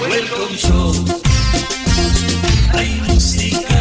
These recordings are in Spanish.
Welcome Show. Hay música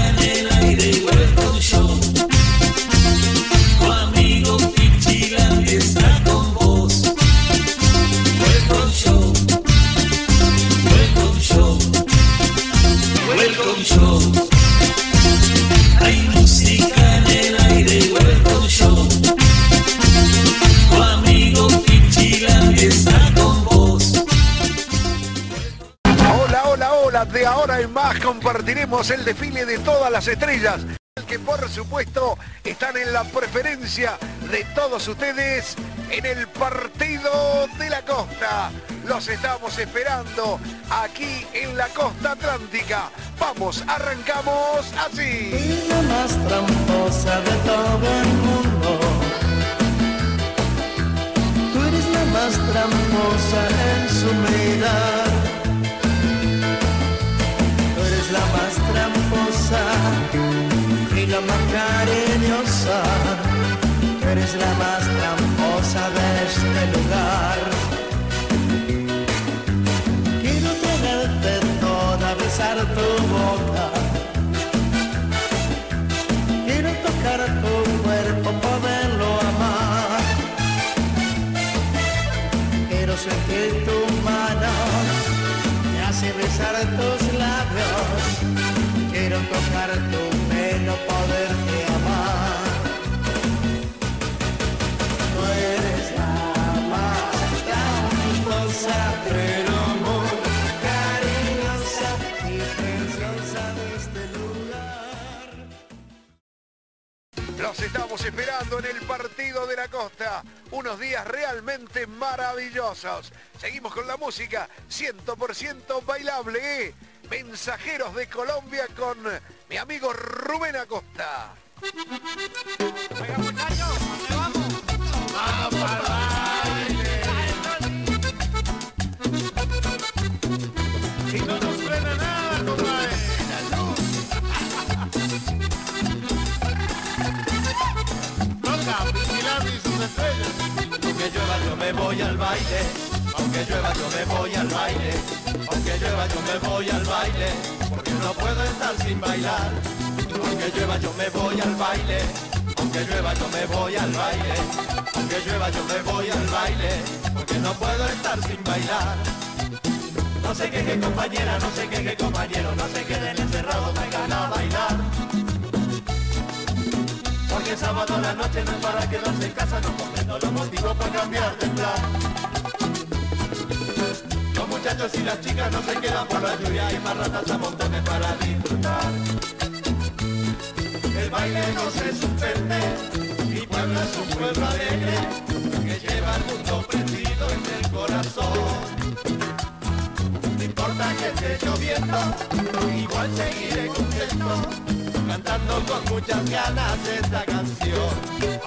compartiremos el desfile de todas las estrellas. Que por supuesto están en la preferencia de todos ustedes en el partido de la costa. Los estamos esperando aquí en la costa atlántica. Vamos, arrancamos así. Es la más tramposa de todo el mundo. Tú eres la más tramposa en su mirar. La más tramposa y la más cariñosa. Tú eres la más tramposa de este lugar. Quiero tenerte toda, besar tu boca. Quiero tocar tu cuerpo, poderlo amar. Quiero sentir tu mano, me hace besar tus estamos esperando en el partido de la costa. Unos días realmente maravillosos. Seguimos con la música 100% bailable. ¿eh? Mensajeros de Colombia con mi amigo Rubén Acosta. Y no nos frena nada, compadre. Toca, vigilando y sus estrellas. Aunque llueva yo me voy al baile, aunque llueva yo me voy al baile, aunque llueva yo me voy al baile, porque no puedo estar sin bailar. Aunque llueva yo me voy al baile, aunque llueva yo me voy al baile, aunque llueva yo me voy al baile, porque no puedo estar sin bailar. No qué, qué compañera, no qué, qué compañero, no se queden encerrados, vengan a bailar. Porque sábado a la noche no es para quedarse en casa, no comprendo los motivos para cambiar de plan. Muchachos y las chicas no se quedan por la lluvia y más ratas a montones para disfrutar. El baile no se suspende, mi pueblo es un pueblo alegre que lleva el mundo prendido en el corazón. No importa que esté lloviendo, igual seguiré contento, cantando con muchas ganas esta canción.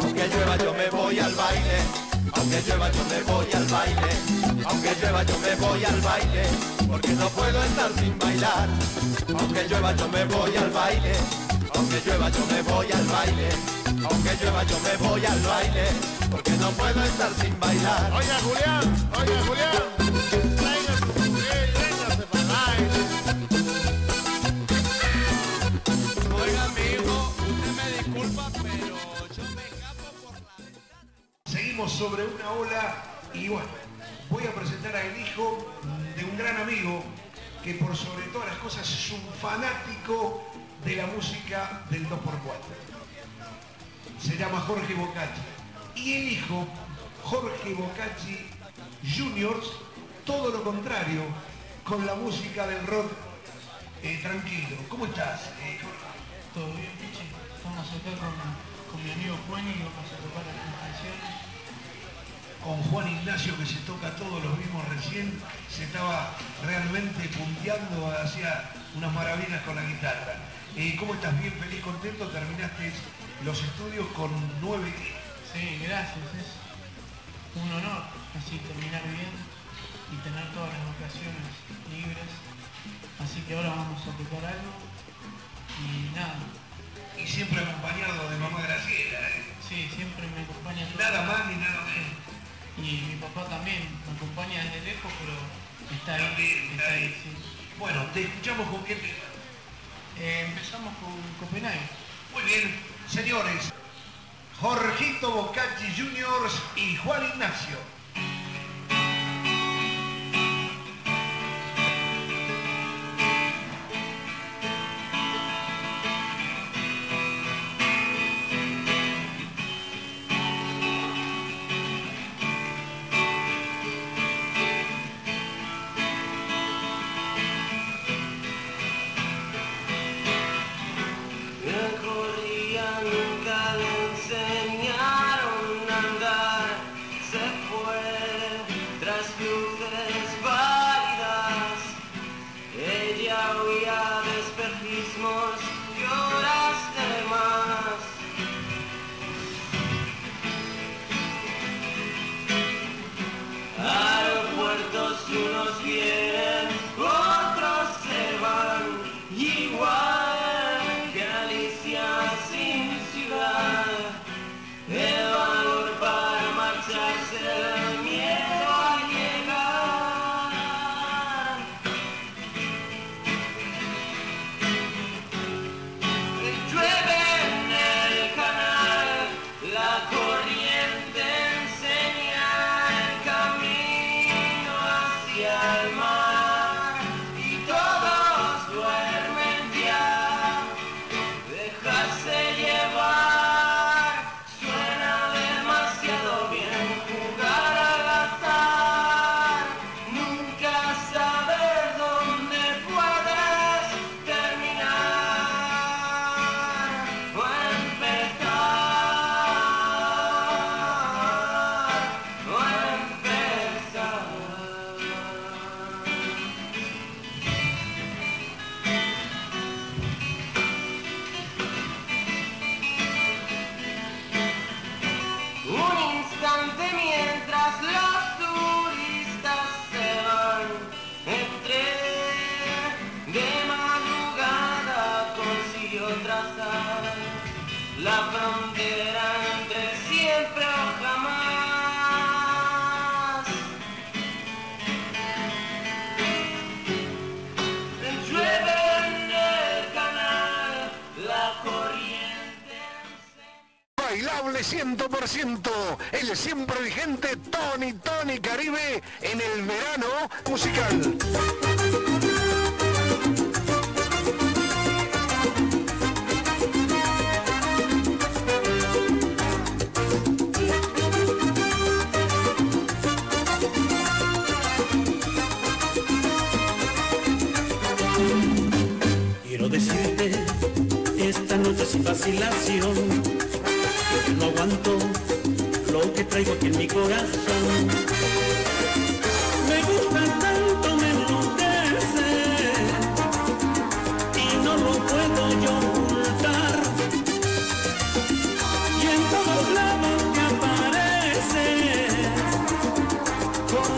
Aunque llueva yo me voy al baile, aunque llueva yo me voy al baile, aunque llueva yo me voy al baile, porque no puedo estar sin bailar. Aunque llueva yo me voy al baile, aunque llueva yo me voy al baile, aunque llueva yo me voy al baile, porque no puedo estar sin bailar. Oiga, Julián, oiga, Julián. Sobre una ola y bueno, voy a presentar al hijo de un gran amigo que por sobre todas las cosas es un fanático de la música del 2x4. Se llama Jorge Bocacci. Y el hijo, Jorge Bocacci Juniors, todo lo contrario, con la música del rock eh, tranquilo. ¿Cómo estás? eh, Jorge? Todo bien, Pichi. Estamos acá con, con mi amigo Juan y vamos a tocar canciones. Con Juan Ignacio que se toca todos los mismos recién, se estaba realmente punteando, hacía unas maravillas con la guitarra. Eh, ¿Cómo estás? ¿Bien, feliz, contento? Terminaste los estudios con nueve Sí, gracias. Es un honor así terminar bien y tener todas las ocasiones libres. Así que ahora vamos a tocar algo y nada. y siempre acompañado de mamá Graciela. ¿eh? Sí, siempre me acompaña. Nada más ni nada menos. Y mi papá también, me acompaña desde lejos, pero está ahí. Está ahí sí. Bueno, te escuchamos con qué eh, empezamos con Copenhague. Muy bien, señores. Jorgito Bocacci Juniors y Juan Ignacio.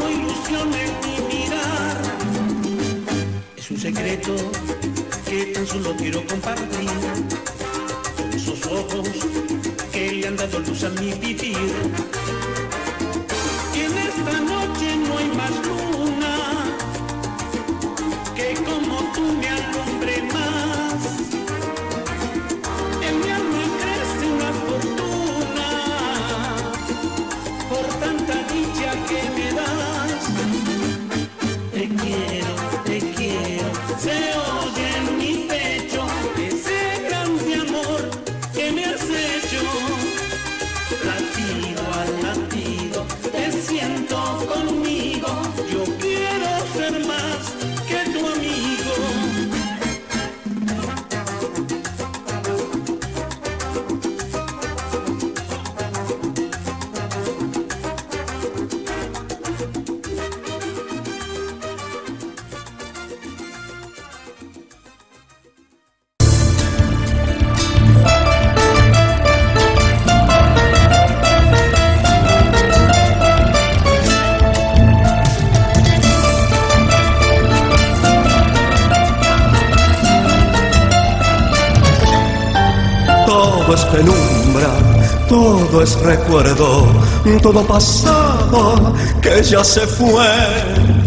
como ilusión en mi mirar. Es un secreto que tan solo quiero compartir. Son esos ojos que le han dado luz a mi vivir. recuerdo todo pasado que ya se fue.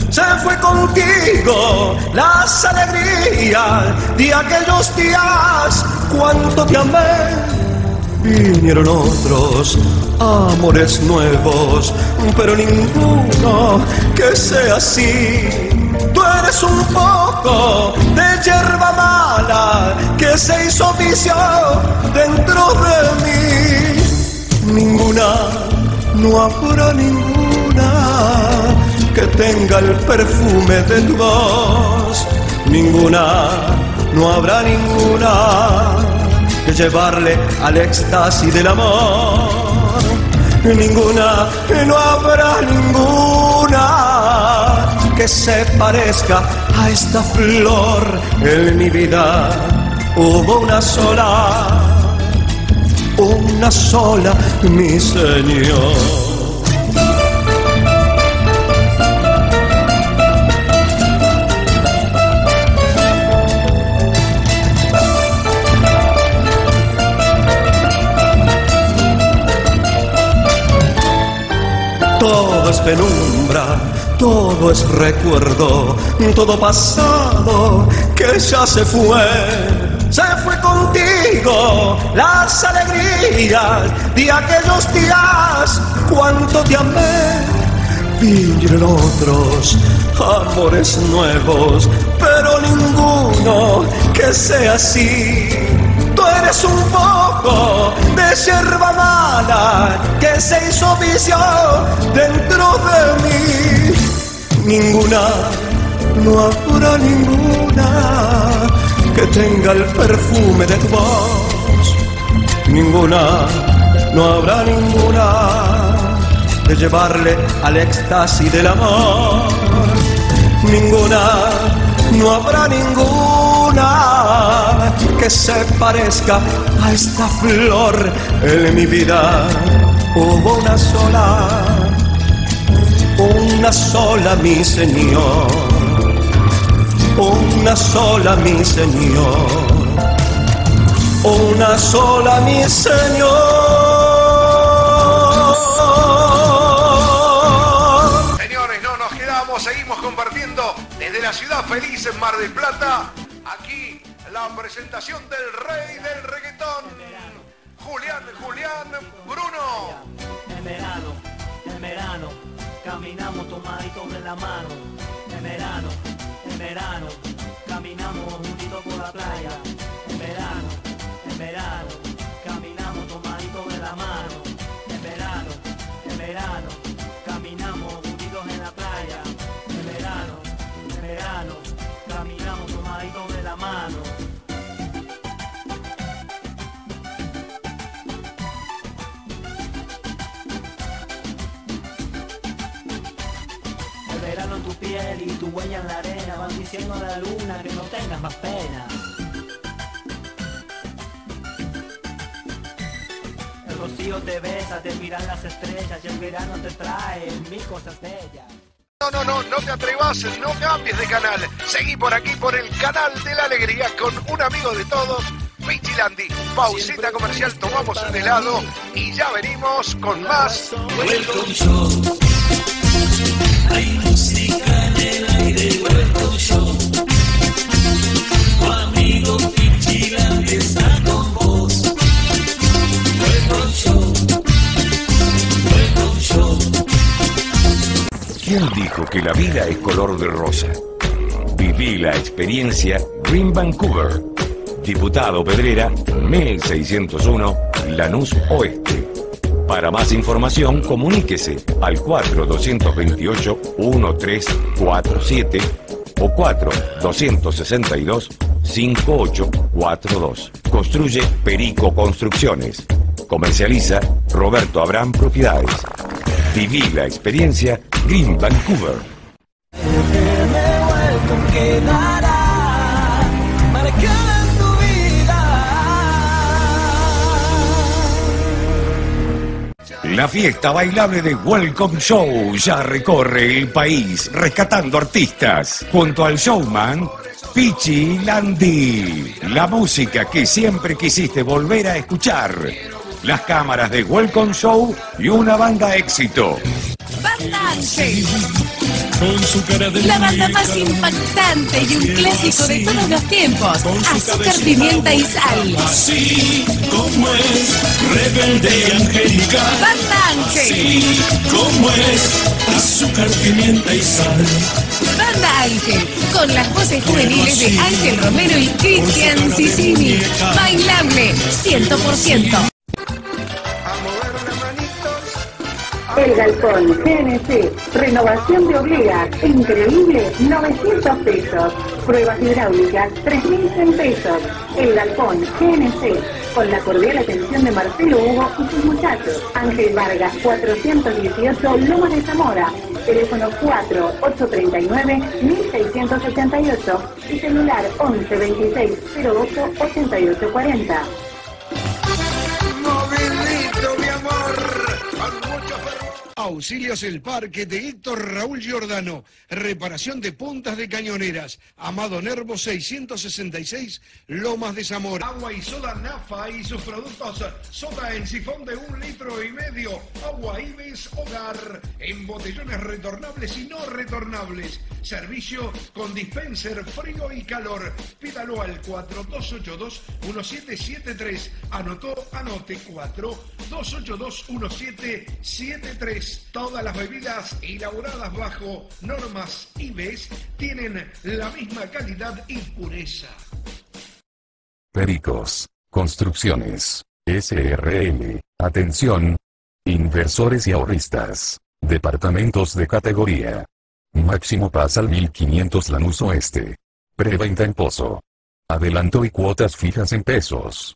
Se fue contigo las alegrías de aquellos días, cuánto te amé. Vinieron otros amores nuevos, pero ninguno que sea así. Tú eres un poco de hierba mala que se hizo vicio dentro de mí. Ninguna, no habrá ninguna que tenga el perfume de tu voz. Ninguna, no habrá ninguna que llevarle al éxtasis del amor. Ninguna, no habrá ninguna que se parezca a esta flor. En mi vida hubo una sola, una sola, mi Señor. Todo es penumbra, todo es recuerdo, todo pasado que ya se fue. Se fue contigo las alegrías de aquellos días, cuánto te amé. Vinieron otros amores nuevos, pero ninguno que sea así. Tú eres un poco de yerba mala que se hizo vicio dentro de mí. Ninguna, no habrá ninguna que tenga el perfume de tu voz. Ninguna, no habrá ninguna de llevarle al éxtasis del amor. Ninguna, no habrá ninguna que se parezca a esta flor. En mi vida hubo una sola, una sola mi Señor, una sola mi Señor, una sola mi Señor. Señores, no nos quedamos, seguimos compartiendo desde la ciudad feliz en Mar del Plata. Aquí la presentación del rey del reggaetón, Julián, Julián Bruno. En verano, en verano, caminamos tomaditos de la mano. En verano, en verano, caminamos juntitos por la playa. En verano, en verano, huella en la arena van diciendo a la luna que no tengas más pena. El rocío te besa, te miran las estrellas y el verano te trae mil cosas bellas. No, no, no, no te atrevas, no cambies de canal. Seguí por aquí, por el canal de la alegría, con un amigo de todos, Pichilandi. Pausita comercial, tomamos un helado y ya venimos con más. Welcome Show. Hay música en el ¿Quién dijo que la vida es color de rosa? Viví la experiencia Green Vancouver. Diputado Pedrera, 1601, Lanús Oeste. Para más información, comuníquese al 4228-1347 o 4262-5842. Construye Perico Construcciones. Comercializa Roberto Abraham Propiedades. Viví la experiencia Green Vancouver. La fiesta bailable de Welcome Show ya recorre el país rescatando artistas junto al showman Pichi Landi. La música que siempre quisiste volver a escuchar. Las cámaras de Welcome Show y una banda éxito. Bastante. Con su cara de La banda más impactante y un clásico de todos los tiempos. Azúcar, pimienta y sal. Así como es, rebelde y angélica. Banda Ángel. Así como es, azúcar, pimienta y sal. Banda Ángel. Con las voces juveniles de Ángel Romero y Cristian Sicini. Bailable. 100%. El Galpón GNC, renovación de oblea, increíble, 900 pesos. Pruebas hidráulicas, 3.100 pesos. El Galpón GNC, con la cordial atención de Marcelo Hugo y sus muchachos. Ángel Vargas, 418, Lomas de Zamora. Teléfono 4-839-1688 y celular 11 26 08 88 40. Auxilios El Parque de Héctor Raúl Giordano. Reparación de puntas de cañoneras. Amado Nervo 666, Lomas de Zamora. Agua y soda Nafa y sus productos. Soda en sifón de un litro y medio. Agua Ives Hogar. En botellones retornables y no retornables. Servicio con dispenser frío y calor. Pídalo al 4282-1773. Anotó, anote 4282-1773. Todas las bebidas elaboradas bajo normas IBES tienen la misma calidad y pureza. Pericos. Construcciones. SRL. Atención. Inversores y ahorristas. Departamentos de categoría. Máximo pasa al 1500 Lanús Oeste. Preventa en Pozo. Adelanto y cuotas fijas en pesos.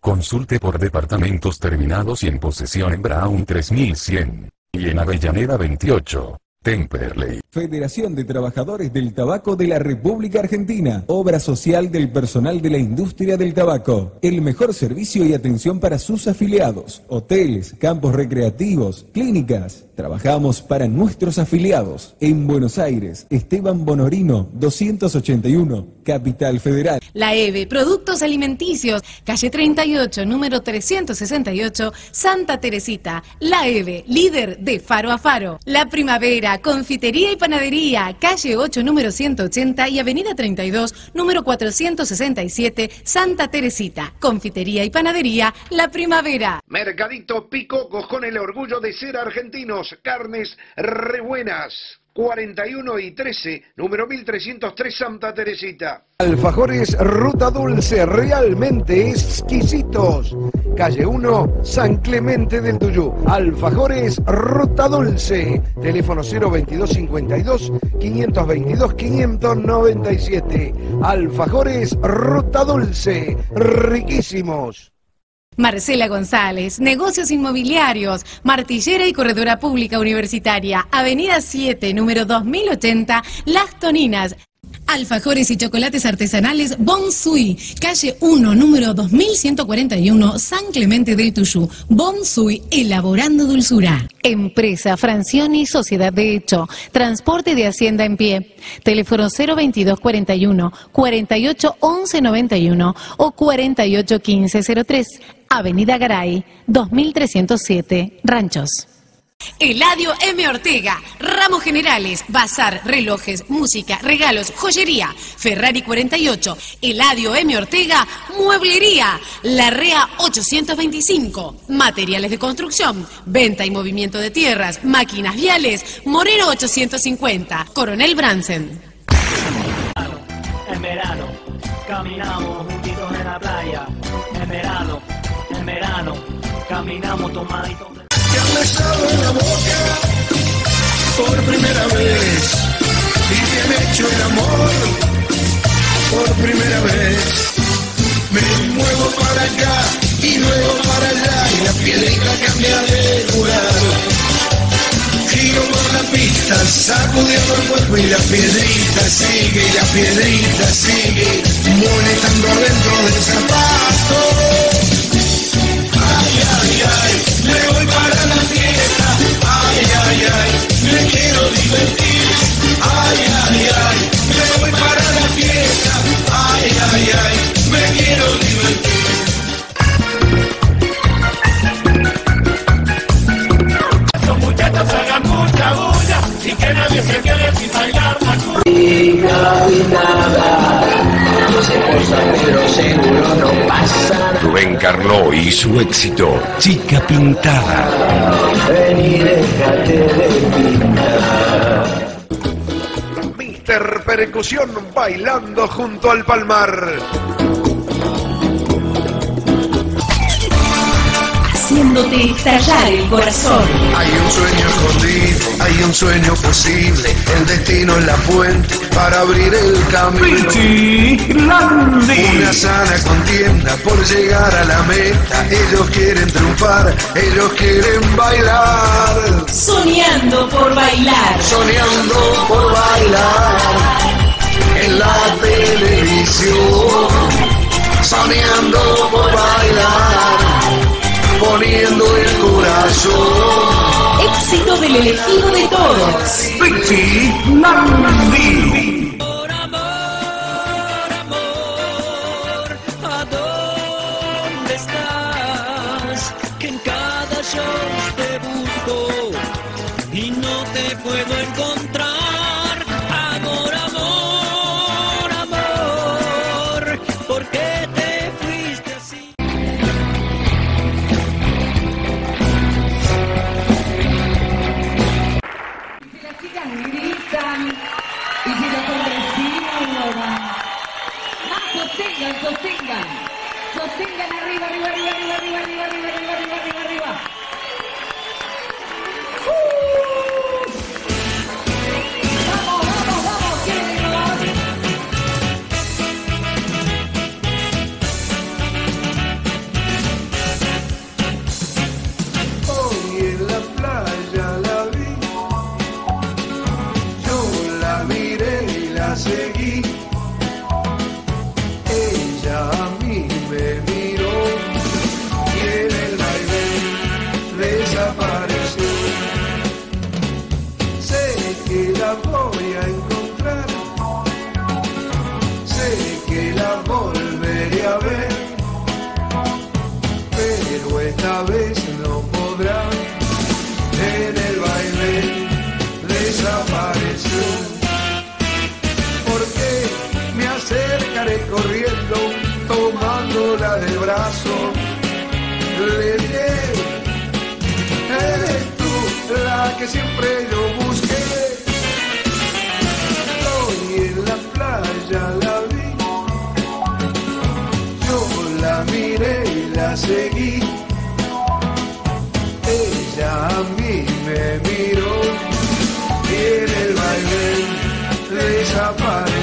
Consulte por departamentos terminados y en posesión en Brown 3100. Y en Avellaneda 28. Temperley. Federación de Trabajadores del Tabaco de la República Argentina. Obra social del personal de la industria del tabaco. El mejor servicio y atención para sus afiliados. Hoteles, campos recreativos, clínicas. Trabajamos para nuestros afiliados. En Buenos Aires, Esteban Bonorino, 281, Capital Federal. La EVE, Productos Alimenticios, calle 38, número 368, Santa Teresita. La EVE, líder de faro a faro. La Primavera, Confitería y Panadería, calle 8, número 180 y avenida 32, número 467, Santa Teresita. Confitería y Panadería, La Primavera. Mercadito Picocos con el orgullo de ser argentinos. Carnes re buenas. 41 y 13, número 1303 Santa Teresita. Alfajores Ruta Dulce, realmente exquisitos. Calle 1, San Clemente del Tuyú. Alfajores Ruta Dulce. Teléfono 02252 522 597. Alfajores Ruta Dulce. Riquísimos. Marcela González, Negocios Inmobiliarios, Martillera y Corredora Pública Universitaria, Avenida 7, número 2080, Las Toninas. Alfajores y chocolates artesanales Bonsui, calle 1, número 2141, San Clemente del Tuyú. Bonsui, elaborando dulzura. Empresa Francioni Sociedad de Hecho, transporte de Hacienda en pie. Teléfono 02241 48 11 91 o 48 15 03. Avenida Garay, 2307, Ranchos. Eladio M. Ortega, Ramos Generales, Bazar, Relojes, Música, Regalos, Joyería, Ferrari 48, Eladio M. Ortega, Mueblería, Larrea 825, Materiales de Construcción, Venta y Movimiento de Tierras, Máquinas Viales, Moreno 850, Coronel Bransen. En verano, caminamos juntitos en la playa. En verano, en verano, caminamos tomaditos. Por primera vez y te han hecho el amor por primera vez. Me muevo para acá y luego para allá y la piedrita cambia de lugar. Giro por la pista, sacudiendo el cuerpo y la piedrita sigue, y la piedrita sigue, molestando adentro del zapato. me quiero divertir. Ay, ay, ay, me voy para la fiesta. Ay, ay, ay, me quiero divertir. Esos muchachos hagan mucha bulla y que nadie se quede sin bailar la Rubén Carló y su éxito, Chica Pintada. Ven y déjate de pintar. Mister Percusión bailando junto al palmar. Haciéndote estallar el corazón. Hay un sueño escondido, hay un sueño posible. El destino es la fuente para abrir el camino. Una sana contienda por llegar a la meta. Ellos quieren triunfar, ellos quieren bailar. Soñando por bailar. Soñando por bailar en la televisión. Soñando por bailar, poniendo el corazón. Éxito del elegido de todos. ¿A seguí. Ella a mí me miró y en el baile desapareció. Sé que la voy a encontrar, sé que la volveré a ver pero esta vez tomándola del brazo. Le diré, eres tú la que siempre yo busqué. Hoy en la playa la vi yo la miré y la seguí. Ella a mí me miró y en el baile desapareció.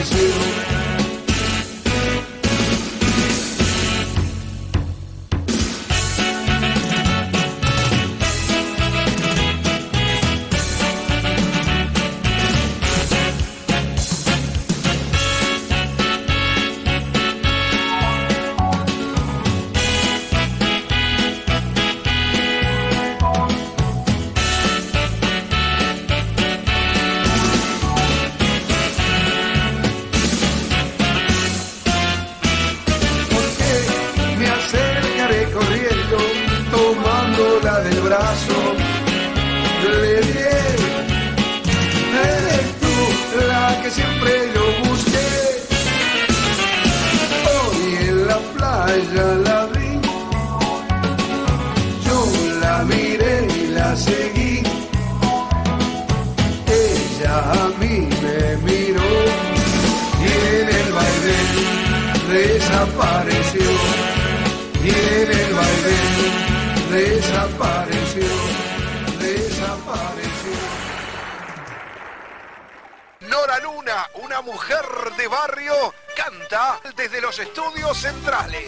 Le diré, eres tú la que siempre yo busqué. Hoy en la playa la vi, yo la miré y la seguí. Ella a mí me miró y en el baile desapareció. Y en el baile desapareció. Nora Luna, una mujer de barrio, canta desde los estudios centrales.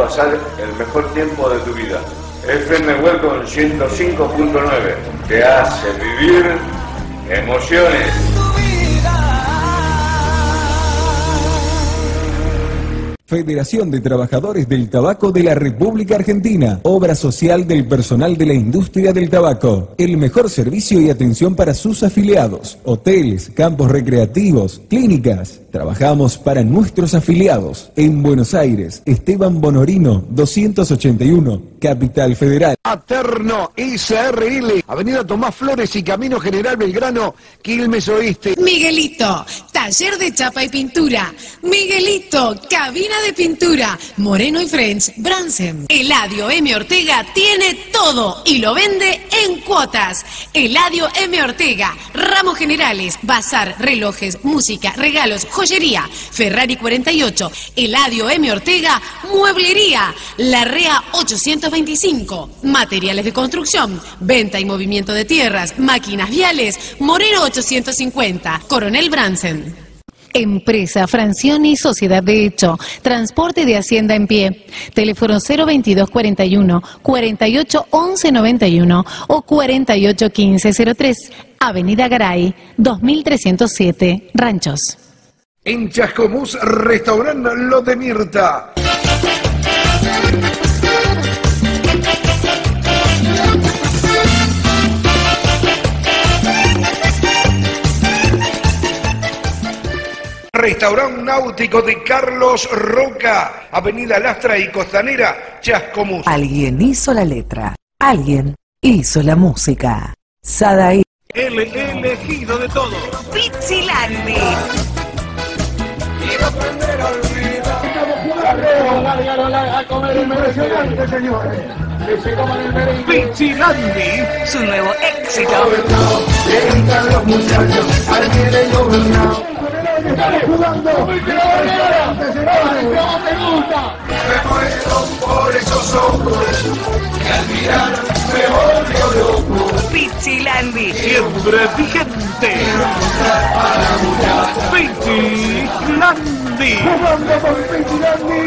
Pasar el mejor tiempo de tu vida. FM Welcome 105.9 te hace vivir emociones. Federación de Trabajadores del Tabaco de la República Argentina. Obra social del personal de la industria del tabaco. El mejor servicio y atención para sus afiliados. Hoteles, campos recreativos, clínicas. Trabajamos para nuestros afiliados. En Buenos Aires, Esteban Bonorino, 281, Capital Federal. Aterno ICRL, Avenida Tomás Flores y Camino General Belgrano, Quilmes Oeste. Miguelito, taller de chapa y pintura. Miguelito, cabina de pintura. Moreno y French, Bransen. Eladio M. Ortega tiene todo y lo vende en cuotas. Eladio M. Ortega, ramos generales, bazar, relojes, música, regalos, joyería. Ferrari 48, Eladio M. Ortega, mueblería. Larrea 825, materiales de construcción, venta y movimiento de tierras, máquinas viales. Moreno 850, Coronel Bransen. Empresa Francioni Sociedad de Hecho. Transporte de Hacienda en pie. Teléfono 022 41 48 11 91 o 48 15 03. Avenida Garay 2307 Ranchos. En Chascomús, restaurante Lo de Mirta. Restaurante náutico de Carlos Roca, Avenida Lastra y Costanera, Chascomús. Alguien hizo la letra. Alguien hizo la música. Sadaí. El elegido de todos. Pizzilandi. Quiero aprender a olvidar. a comer impresionante, señores. Pizzilandi. Su nuevo éxito. Los muchachos, gobernado. Estamos jugando. te gusta? Me muero por esos ojos que al mirar me volvió loco. Pizzilandi. Siempre vigente. Pizzilandi. Jugando con Pizzilandi.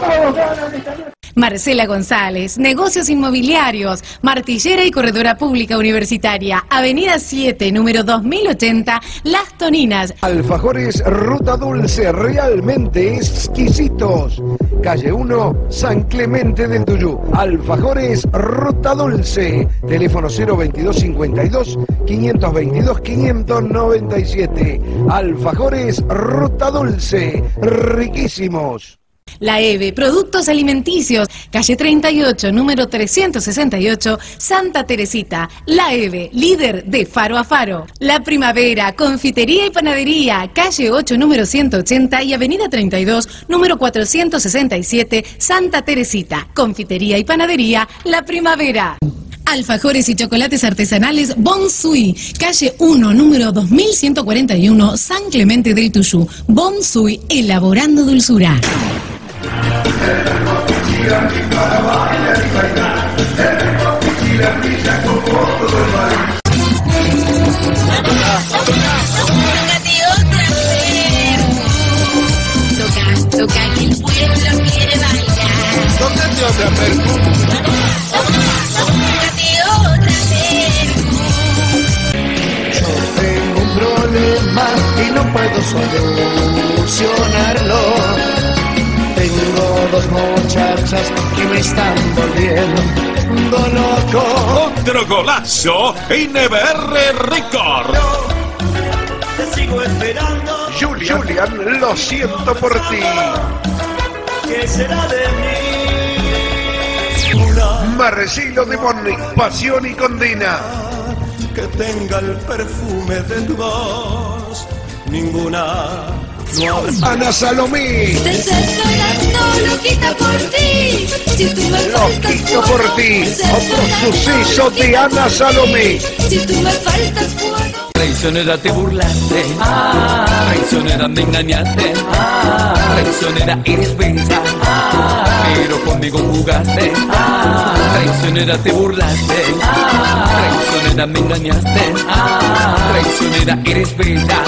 Vamos, ganan Marcela González, Negocios Inmobiliarios, Martillera y Corredora Pública Universitaria, Avenida 7, número 2080, Las Toninas. Alfajores Ruta Dulce, realmente exquisitos. Calle 1, San Clemente del Tuyú. Alfajores Ruta Dulce. Teléfono 02252 522 597. Alfajores Ruta Dulce. Riquísimos. La EVE, Productos Alimenticios, calle 38, número 368, Santa Teresita. La EVE, líder de faro a faro. La Primavera, Confitería y Panadería, calle 8, número 180 y avenida 32, número 467, Santa Teresita. Confitería y Panadería, La Primavera. Alfajores y chocolates artesanales Bonsui, calle 1, número 2141, San Clemente del Tuyú. Bonsui, elaborando dulzura. Toca, toca que el pueblo quiere bailar. Otra otra Yo tengo un problema y no puedo solucionarlo. Tengo dos muchachas que me están volviendo loco. Otro golazo en EBR Record. Te sigo esperando. Julian, Julian, lo siento por ti. ¿Qué será de mí? Una Marcelo de Bonni, Pasión y Condena. que tenga el perfume de tu voz. Ninguna no. Ana Salomé. Te estoy dando loquita por ti. Si tú me Loquito por ti. Otro suceso de Ana Salomé. Si tú me faltas puedo. Traicionera te burlaste, traicionera me engañaste, traicionera eres bella, pero conmigo jugaste, traicionera te burlaste, traicionera me engañaste, traicionera eres bella.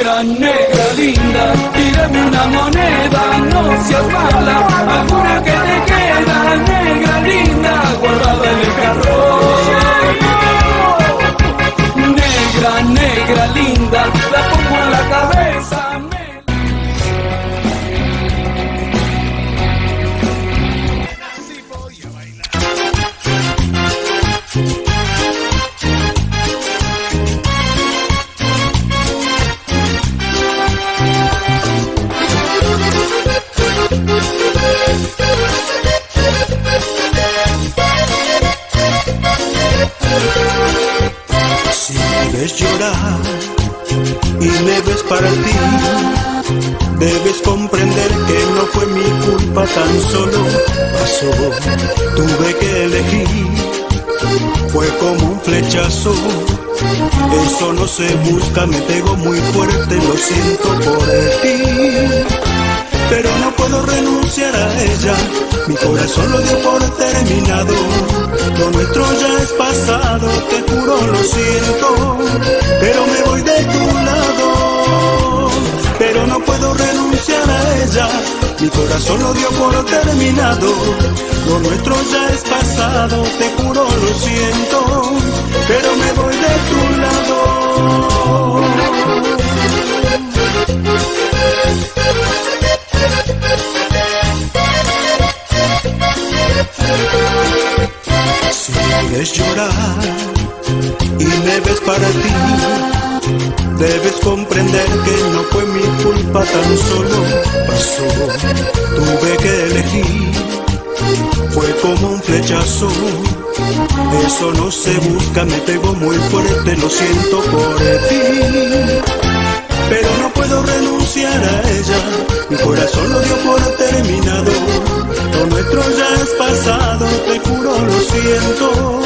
Negra, negra linda, tírame una moneda, no seas mala, alguna que te queda, negra linda, guardada en el carro. Negra, negra, linda, la pongo en la cabeza. Si me ves llorar y me ves para ti, debes comprender que no fue mi culpa, tan solo pasó. Tuve que elegir, fue como un flechazo. Eso no se busca, me pegó muy fuerte, lo siento por ti. Pero no puedo renunciar a ella, mi corazón lo dio por terminado. Lo nuestro ya es pasado, te juro lo siento, pero me voy de tu lado. Pero no puedo renunciar a ella, mi corazón lo dio por terminado. Lo nuestro ya es pasado, te juro lo siento, pero me voy de tu lado. Si ves llorar y me ves para ti, debes comprender que no fue mi culpa, tan solo pasó. Tuve que elegir, fue como un flechazo. Eso no se busca, me pegó muy fuerte, lo siento por ti. Pero no puedo renunciar a ella, mi corazón lo dio por terminado. Lo nuestro ya es pasado, te juro lo siento,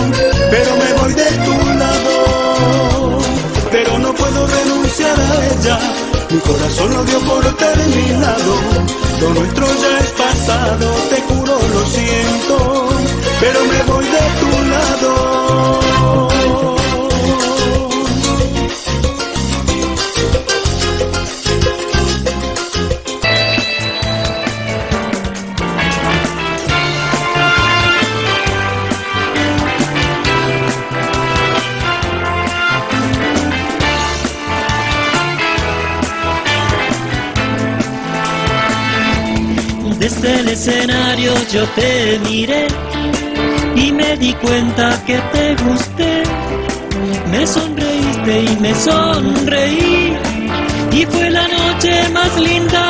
pero me voy de tu lado. Pero no puedo renunciar a ella, mi corazón lo dio por terminado. Lo nuestro ya es pasado, te juro lo siento, pero me voy de tu lado. Desde el escenario yo te miré y me di cuenta que te gusté. Me sonreíste y me sonreí y fue la noche más linda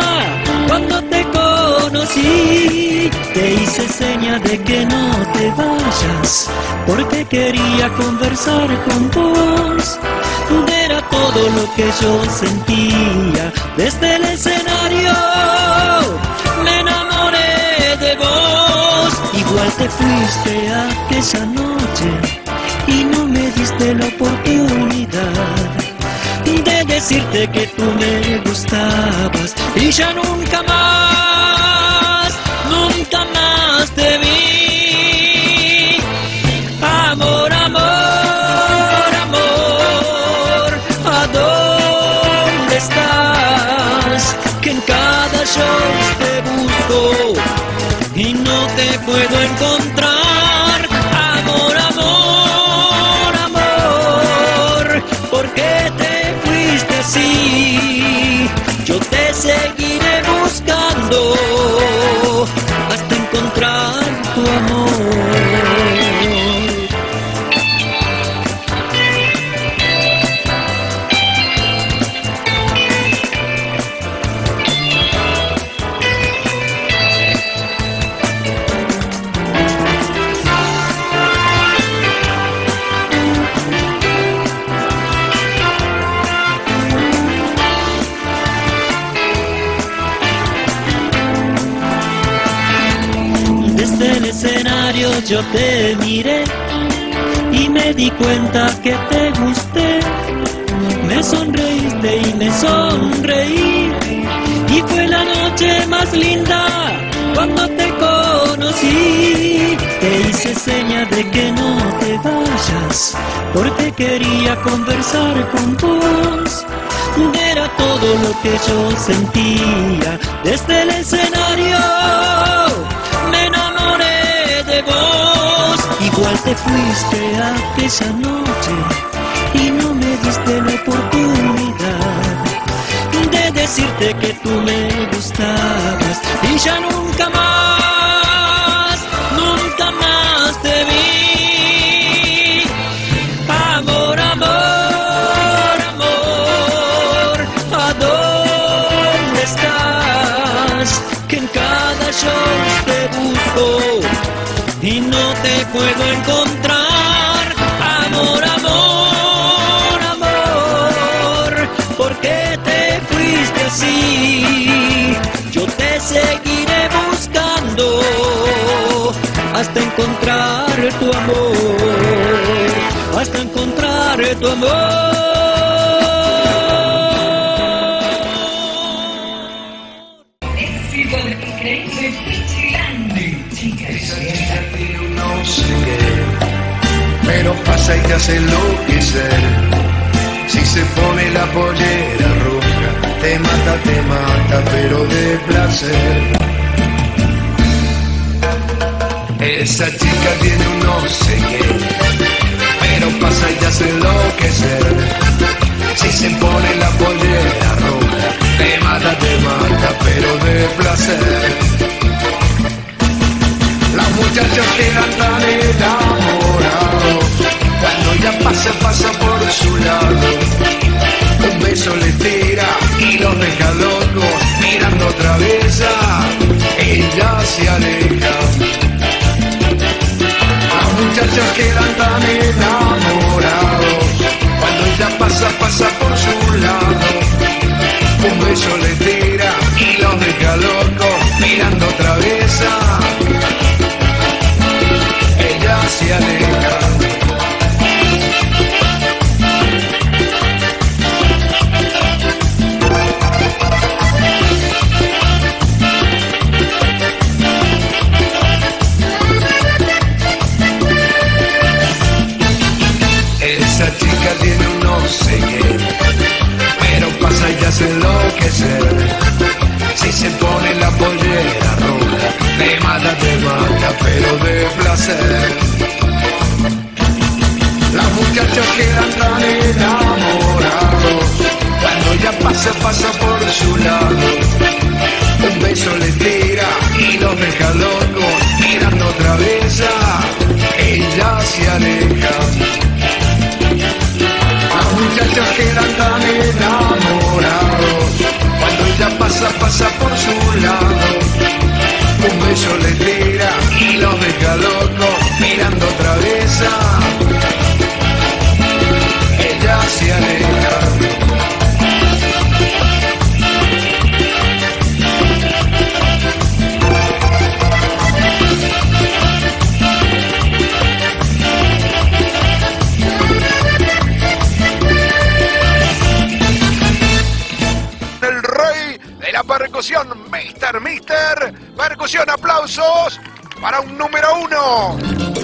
cuando te conocí. Te hice seña de que no te vayas porque quería conversar con vos. Era todo lo que yo sentía desde el escenario de vos. Igual te fuiste aquella noche y no me diste la oportunidad de decirte que tú me gustabas y ya nunca más, nunca más te vi. Puedo encontrar. Amor, amor, amor, ¿por qué te fuiste así? Yo te seguiré buscando yo te miré y me di cuenta que te gusté. Me sonreíste y me sonreí y fue la noche más linda cuando te conocí. Te hice seña de que no te vayas porque quería conversar con vos. Era todo lo que yo sentía desde el escenario. Igual te fuiste aquella noche y no me diste la oportunidad de decirte que tú me gustabas y ya nunca más, nunca más te vi. Amor, amor, amor, ¿a estás? Que en cada show te busco te puedo encontrar. Amor, amor, amor, ¿por qué te fuiste así? Yo te seguiré buscando hasta encontrar tu amor, hasta encontrar tu amor. Éxito tiene un no sé qué, pero pasa y te hace enloquecer. Si se pone la pollera roja, te mata, te mata, pero de placer. Esa chica tiene un no sé qué, pero pasa y te hace enloquecer. Si se pone la pollera roja, te mata, te mata, pero de placer. Muchachos quedan tan enamorados cuando ella pasa, pasa por su lado. Un beso le tira y los deja locos mirando otra vez. a Ella se aleja. Los muchachos quedan tan enamorados cuando ella pasa, pasa por su lado. Un beso le tira y los deja locos mirando otra vez. Esa chica tiene un no sé qué, pero pasa y hace enloquecer. Si se pone la pollera roja, te mata, te mata, pero de placer. Los muchachos quedan tan enamorados cuando ella pasa, pasa por su lado. Un beso le tira y los deja locos mirando otra vez. Ella se aleja. Los muchachos quedan tan enamorados cuando ella pasa, pasa por su lado. Un beso le tira y los deja locos mirando otra vez. a Ella se aleja. el rey de la percusión, Mr. Mister. Percusión, aplausos para un número uno.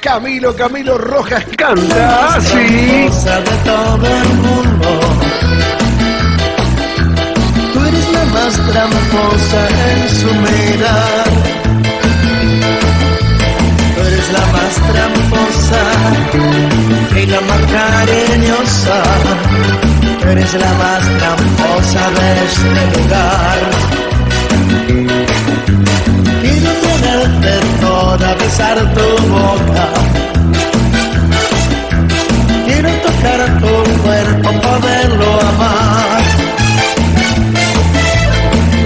Camilo, Camilo Rojas canta así. de todo el mundo. Tú eres la más tramposa en su mirar. Tú eres la más tramposa y la más cariñosa. Tú eres la más tramposa de este lugar. Toda, besar tu boca. Quiero tocar tu cuerpo, poderlo amar.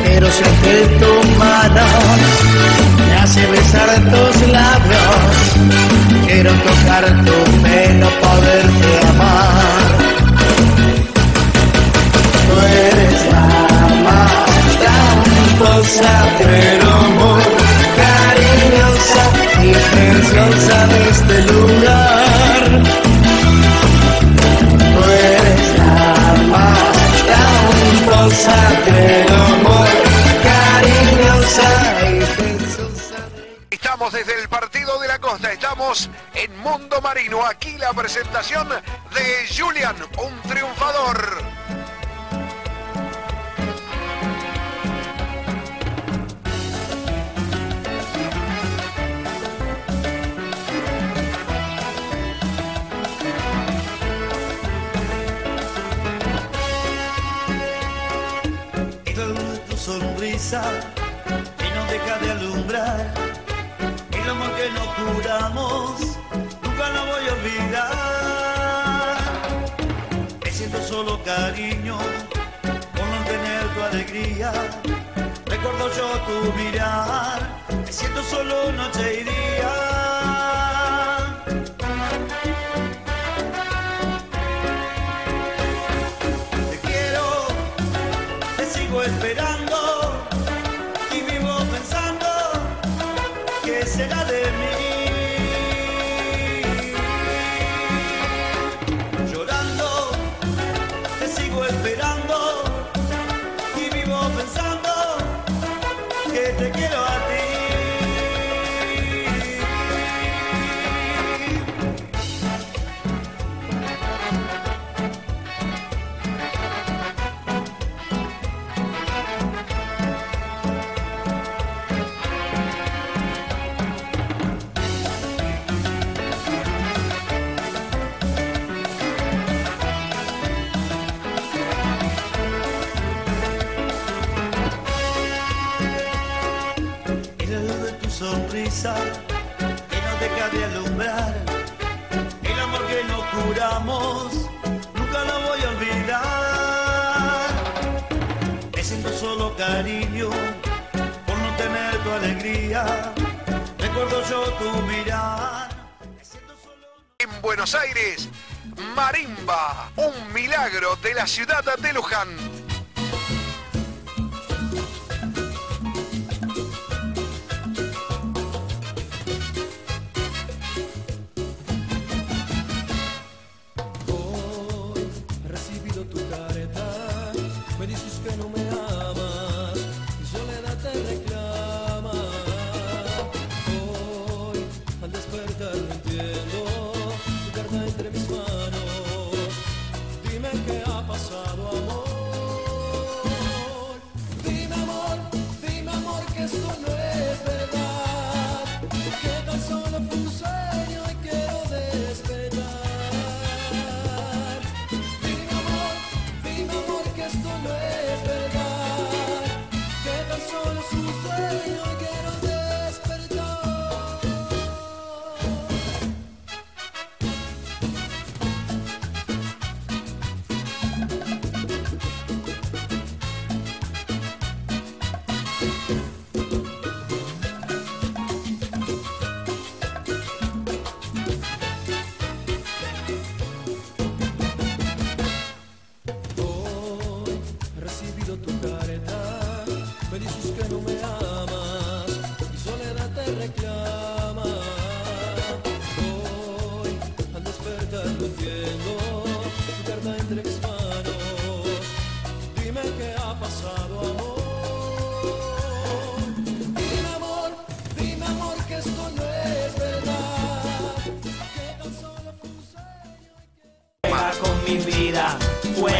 Quiero sentir tu mano, me hace besar tus labios. Quiero tocar tu pelo, poderte amar. Tú eres la más tramposa, pero de este lugar. Cariñosa y. Estamos desde el Partido de la Costa, estamos en Mundo Marino. Aquí la presentación de Julian, un triunfador. Que no deja de alumbrar. El amor que nos curamos, nunca lo voy a olvidar. Me siento solo cariño por no tener tu alegría. Recuerdo yo tu mirar, me siento solo noche y día. Sonrisa que no deja de alumbrar. El amor que nos curamos, nunca lo voy a olvidar. Me siento solo cariño por no tener tu alegría. Recuerdo yo tu mirar. En Buenos Aires, Marimba, un milagro de la ciudad de Luján.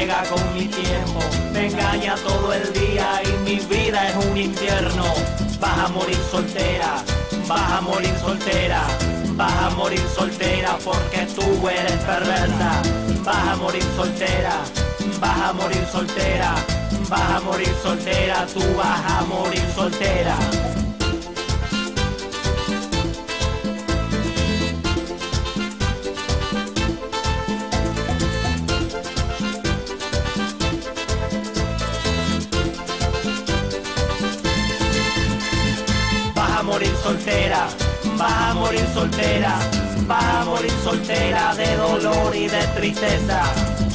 Con mi tiempo. Me engaña todo el día y mi vida es un infierno. Vas a morir soltera, vas a morir soltera. Vas a morir soltera porque tú eres perversa. Vas a morir soltera, vas a morir soltera. Vas a morir soltera, tú vas a morir soltera. Soltera, vas a morir soltera, vas a morir soltera de dolor y de tristeza.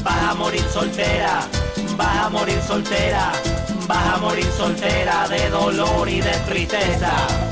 Vas a morir soltera, vas a morir soltera, vas a morir soltera de dolor y de tristeza.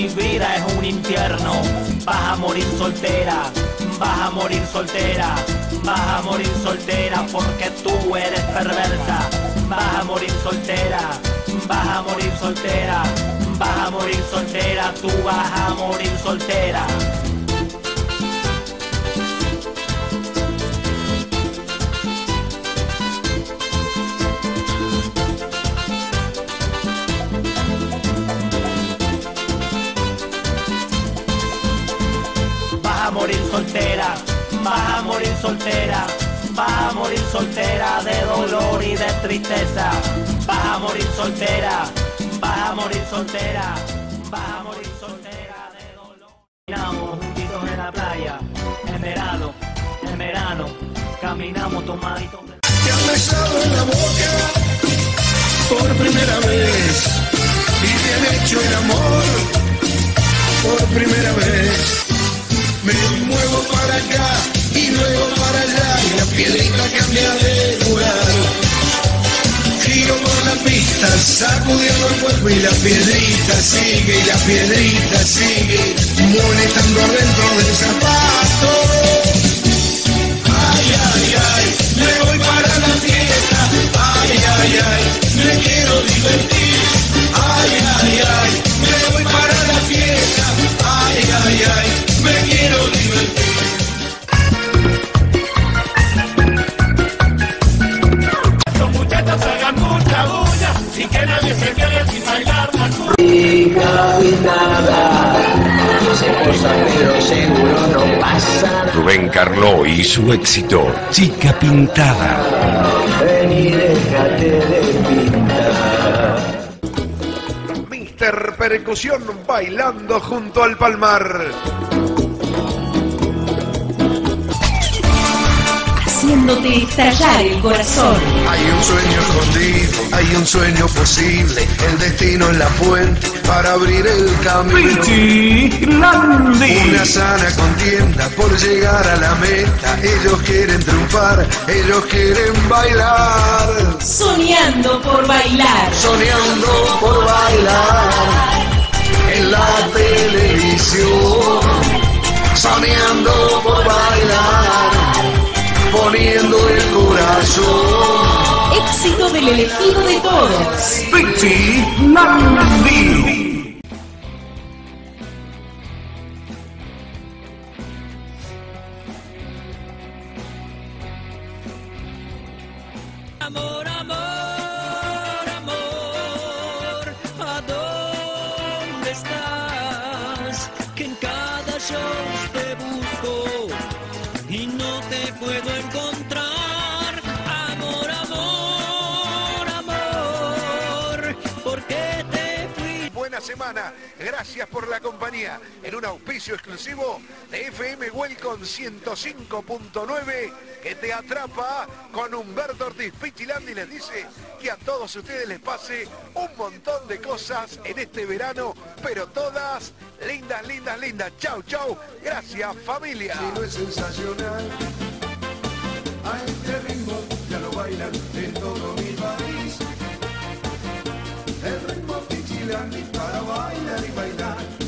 Mi vida es un infierno. Vas a morir soltera, vas a morir soltera, vas a morir soltera porque tú eres perversa. Vas a morir soltera, vas a morir soltera, vas a morir soltera, tú vas a morir soltera. Vas a morir soltera, vas a morir soltera de dolor y de tristeza. Vas a morir soltera, vas a morir soltera, vas a morir soltera de dolor. Caminamos juntitos en la playa, en verano, en verano, caminamos tomaditos. Te han besado en la boca por primera vez y te han hecho el amor por primera vez. Me muevo para acá y luego para allá y la piedrita cambia de lugar. Giro por la pista, sacudiendo el cuerpo y la piedrita sigue y la piedrita sigue molestando adentro del zapato. Su éxito, Chica Pintada. Ven y déjate de pintar. Mister Percusión bailando junto al palmar. Haciéndote estallar el corazón. Hay un sueño escondido, hay un sueño posible, el destino en la fuente para abrir el camino. Una sana contienda por llegar a la meta, ellos quieren triunfar, ellos quieren bailar. Soñando por bailar. Soñando por bailar en la televisión. Soñando por bailar, poniendo el corazón. Éxito del elegido de todos. Pichi Nandi. Gracias por la compañía en un auspicio exclusivo de FM Welcome 105.9 que te atrapa con Humberto Ortiz. Pichilandi les dice que a todos ustedes les pase un montón de cosas en este verano, pero todas lindas, lindas, lindas. Chau, chau. Gracias, familia. A este ritmo ya lo bailan en todo mi pichilandi para bailar y bailar.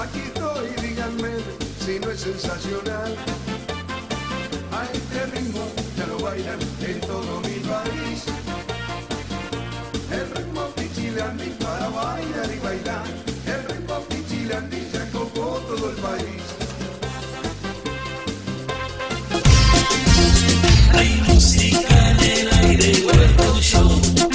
Aquí estoy, díganme si no es sensacional. A este ritmo ya lo bailan en todo mi país. El ritmo pichilandi para bailar y bailar. El ritmo pichilandi ya copó todo el país. Hay música en el aire, huerto show.